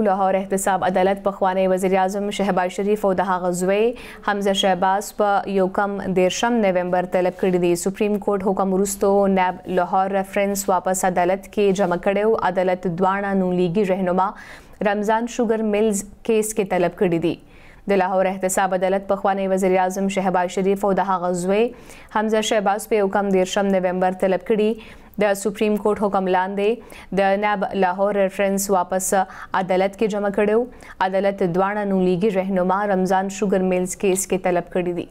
لاهور احتساب عدالت پخوانی وزیراعظم شهباز شریف او د هغه زوی حمزه شهباز په یو کم دیرشم نومبر طلب کړی دی سپریم کورټ حکم وروسته نیب لاهور ریفرنس واپس عدالت کې جمع کړی او عدالت دواړه نون لیګي رهنما رمضان شوګر ملز کیس کې طلب کړی دی د لاهور احتساب عدالت پخوانی وزیر اعظم شهباز شریف او د هغه زوی حمزه شهباز په یو کم دیرشم نومبر طلب کړي د سپریم کورټ حکم لاندې د ناب لاهور ریفرنس واپس عدالت کې جمع کړو عدالت دواړه نو لیګي رهنما رمضان شوګر میلز کیس کې طلب کړی دی